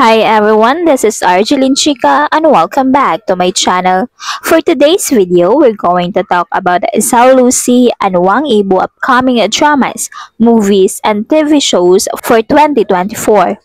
Hi everyone, this is ArgieLynh Chika and welcome back to my channel. For today's video, we're going to talk about Zhao Lusi and Wang Yibo upcoming dramas, movies, and TV shows for 2024.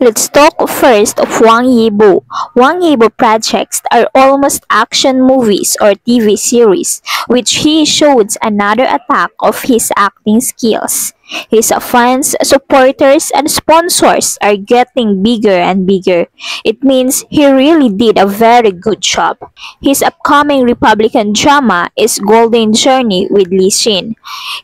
Let's talk first of Wang Yibo. Wang Yibo projects are almost action movies or TV series, which he showed another attack of his acting skills. His fans, supporters, and sponsors are getting bigger and bigger. It means he really did a very good job. His upcoming Republican drama is Golden Journey with Lee Sin.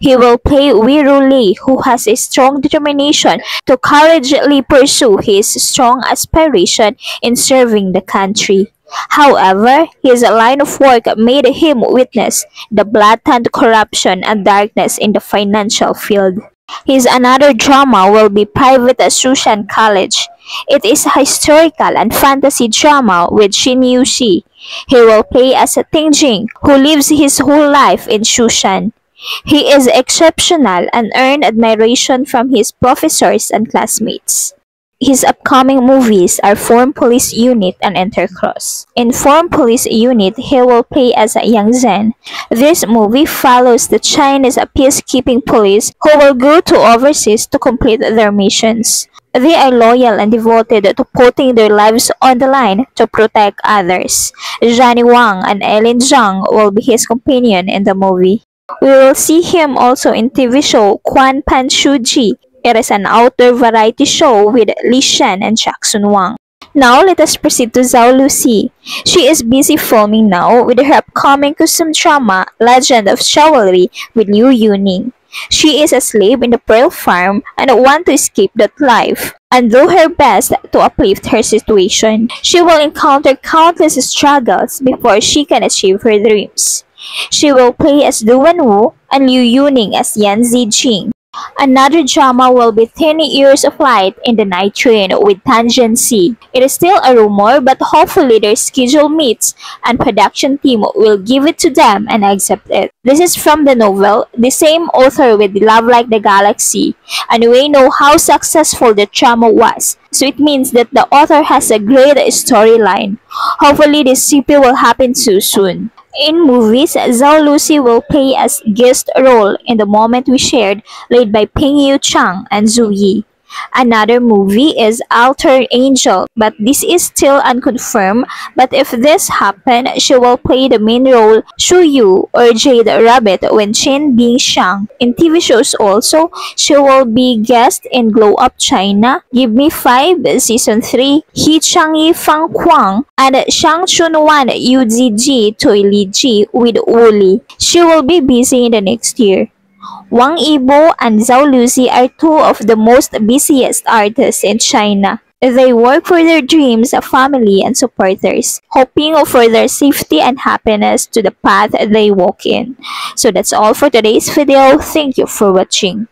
He will play Wiru Lee who has a strong determination to courageously pursue his strong aspiration in serving the country. However, his line of work made him witness the blatant corruption and darkness in the financial field. His another drama will be Private at Shushan College. It is a historical and fantasy drama with Shin Yu-shi. He will play as a Tingjing who lives his whole life in Shushan. He is exceptional and earned admiration from his professors and classmates. His upcoming movies are Formed Police Unit and Intercross. In Formed Police Unit, he will play as Yang Zhen. This movie follows the Chinese peacekeeping police who will go to overseas to complete their missions. They are loyal and devoted to putting their lives on the line to protect others. Johnny Wang and Ellen Zhang will be his companion in the movie. We will see him also in TV show Quan Pan Shuji it is an outdoor variety show with Li Shen and Jackson Wang. Now, let us proceed to Zhao Lusi. She is busy filming now with her upcoming costume drama, Legend of Jewelry with Liu Yuning. She is a slave in the pearl farm and want to escape that life. And do her best to uplift her situation. She will encounter countless struggles before she can achieve her dreams. She will play as Duan Wu and Liu Yuning as Yan Zijing. Another drama will be 10 Years of Light in the Night Rain with Tangency. It is still a rumor but hopefully their schedule meets and production team will give it to them and accept it. This is from the novel, the same author with Love Like the Galaxy, and we know how successful the drama was, so it means that the author has a great storyline. Hopefully this CP will happen too soon. In movies, Zhao Lusi will play as guest role in The Moment We Shared, played by Ping Yu Chang and Zhu Yi. Another movie is Altar Angel, but this is still unconfirmed. But if this happen, she will play the main role Shu Yu or Jade Rabbit when Chen Bing Shang. In TV shows also, she will be guest in Glow Up China, Give Me 5 Season 3, He Chang Yi Fang Kuang, and Shang Chun Wan Ji Toi Li Ji with Wooly. She will be busy in the next year. Wang Yibo and Zhao Lucy are two of the most busiest artists in China. They work for their dreams, family, and supporters, hoping for their safety and happiness to the path they walk in. So that's all for today's video. Thank you for watching.